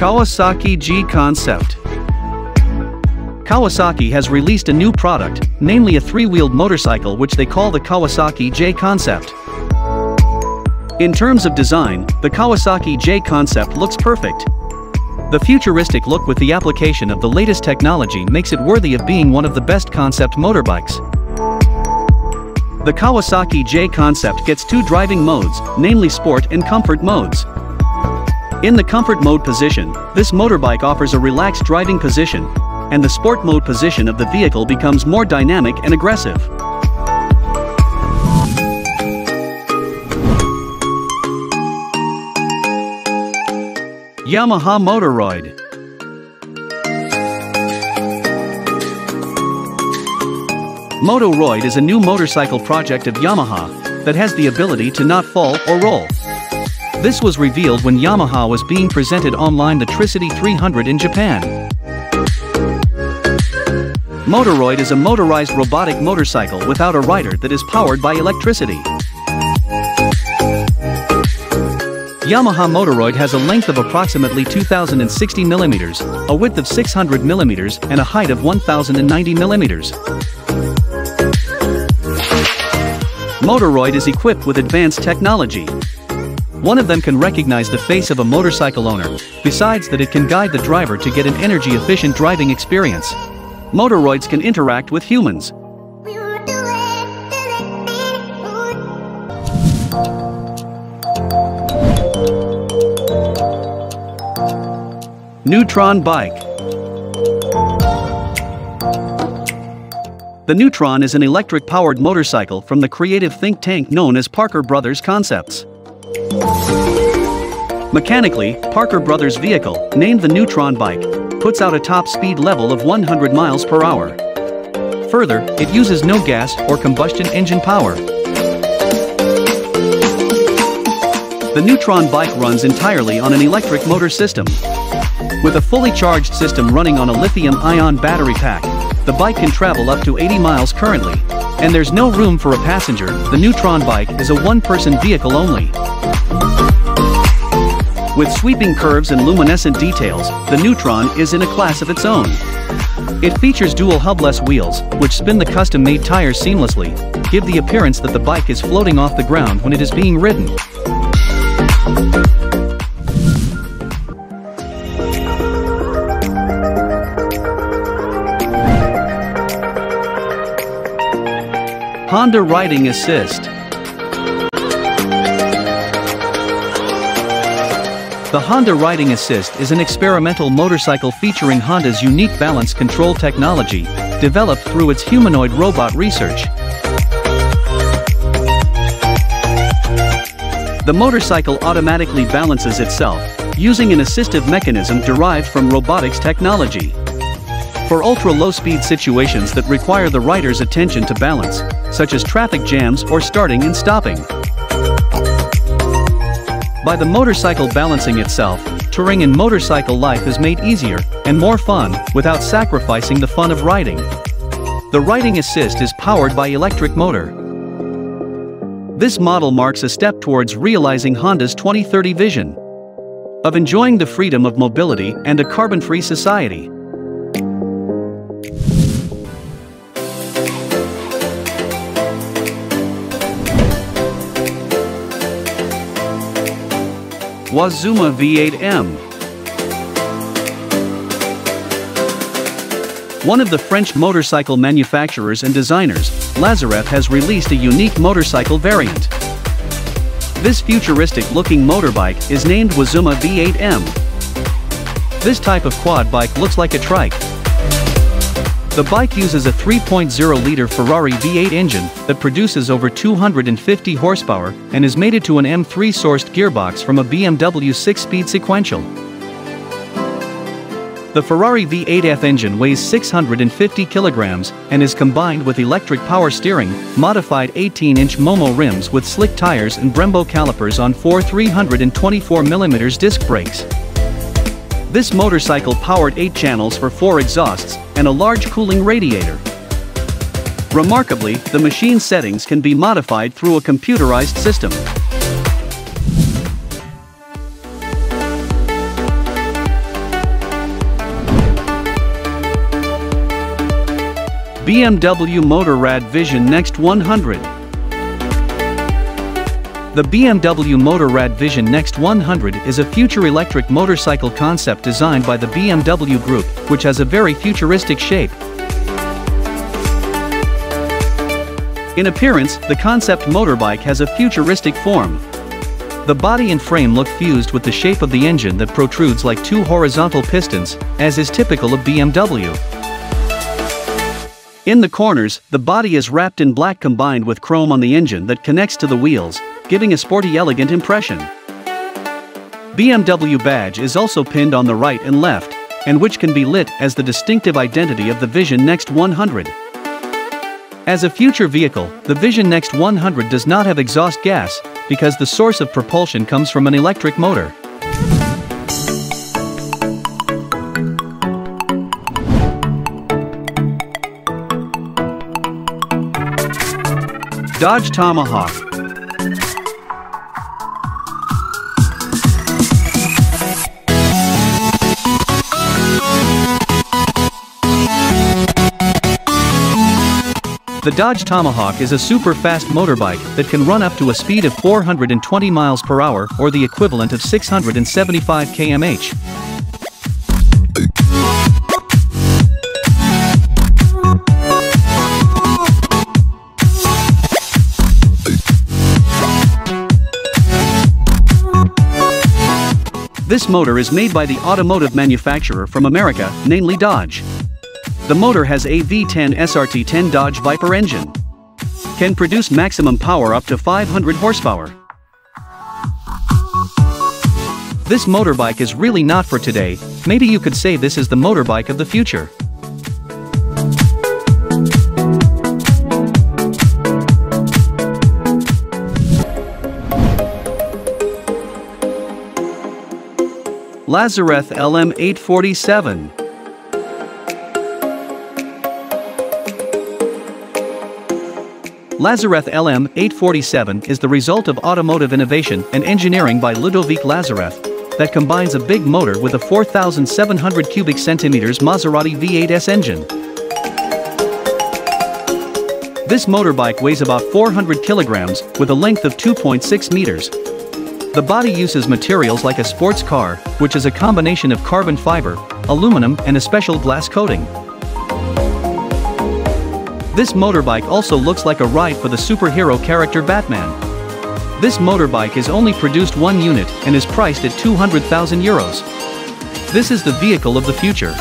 Kawasaki J Concept Kawasaki has released a new product, namely a three-wheeled motorcycle which they call the Kawasaki J Concept. In terms of design, the Kawasaki J Concept looks perfect. The futuristic look with the application of the latest technology makes it worthy of being one of the best concept motorbikes. The Kawasaki J Concept gets two driving modes, namely sport and comfort modes. In the comfort mode position, this motorbike offers a relaxed driving position, and the sport mode position of the vehicle becomes more dynamic and aggressive. Yamaha Motoroid Motoroid is a new motorcycle project of Yamaha that has the ability to not fall or roll. This was revealed when Yamaha was being presented online the Tricity 300 in Japan. Motoroid is a motorized robotic motorcycle without a rider that is powered by electricity. Yamaha Motoroid has a length of approximately 2060 mm, a width of 600 mm and a height of 1090 mm. Motoroid is equipped with advanced technology. One of them can recognize the face of a motorcycle owner, besides that it can guide the driver to get an energy-efficient driving experience. Motoroids can interact with humans. Neutron Bike The Neutron is an electric-powered motorcycle from the creative think tank known as Parker Brothers Concepts. Mechanically, Parker Brothers' vehicle, named the Neutron Bike, puts out a top speed level of 100 miles per hour. Further, it uses no gas or combustion engine power. The Neutron bike runs entirely on an electric motor system. With a fully charged system running on a lithium-ion battery pack, the bike can travel up to 80 miles currently. And there's no room for a passenger, the Neutron bike is a one-person vehicle only. With sweeping curves and luminescent details, the Neutron is in a class of its own. It features dual hubless wheels, which spin the custom-made tires seamlessly, give the appearance that the bike is floating off the ground when it is being ridden. Honda Riding Assist The Honda Riding Assist is an experimental motorcycle featuring Honda's unique balance control technology, developed through its humanoid robot research. The motorcycle automatically balances itself, using an assistive mechanism derived from robotics technology. For ultra-low-speed situations that require the rider's attention to balance, such as traffic jams or starting and stopping. By the motorcycle balancing itself, touring in motorcycle life is made easier and more fun without sacrificing the fun of riding. The Riding Assist is powered by electric motor. This model marks a step towards realizing Honda's 2030 vision of enjoying the freedom of mobility and a carbon-free society. Wazuma V8M. One of the French motorcycle manufacturers and designers, Lazareth has released a unique motorcycle variant. This futuristic-looking motorbike is named Wazuma V8M. This type of quad bike looks like a trike, the bike uses a 3.0-liter Ferrari V8 engine that produces over 250 horsepower and is mated to an M3-sourced gearbox from a BMW 6-speed sequential. The Ferrari V8F engine weighs 650 kilograms and is combined with electric power steering, modified 18-inch Momo rims with slick tires and Brembo calipers on four 324mm disc brakes. This motorcycle powered 8 channels for 4 exhausts and a large cooling radiator. Remarkably, the machine settings can be modified through a computerized system. BMW Motorrad Vision Next 100 the BMW Motorrad Vision Next 100 is a future electric motorcycle concept designed by the BMW Group, which has a very futuristic shape. In appearance, the concept motorbike has a futuristic form. The body and frame look fused with the shape of the engine that protrudes like two horizontal pistons, as is typical of BMW. In the corners, the body is wrapped in black combined with chrome on the engine that connects to the wheels, giving a sporty elegant impression. BMW badge is also pinned on the right and left, and which can be lit as the distinctive identity of the Vision Next 100. As a future vehicle, the Vision Next 100 does not have exhaust gas, because the source of propulsion comes from an electric motor. Dodge Tomahawk The Dodge Tomahawk is a super fast motorbike that can run up to a speed of 420 miles per hour or the equivalent of 675 km/h. This motor is made by the automotive manufacturer from America, namely Dodge. The motor has a V10 SRT10 Dodge Viper engine. Can produce maximum power up to 500 horsepower. This motorbike is really not for today, maybe you could say this is the motorbike of the future. Lazareth LM847 Lazareth LM847 is the result of automotive innovation and engineering by Ludovic Lazareth that combines a big motor with a 4,700 cubic centimeters Maserati V8S engine. This motorbike weighs about 400 kilograms with a length of 2.6 meters the body uses materials like a sports car, which is a combination of carbon fiber, aluminum and a special glass coating. This motorbike also looks like a ride for the superhero character Batman. This motorbike is only produced one unit and is priced at 200,000 euros. This is the vehicle of the future.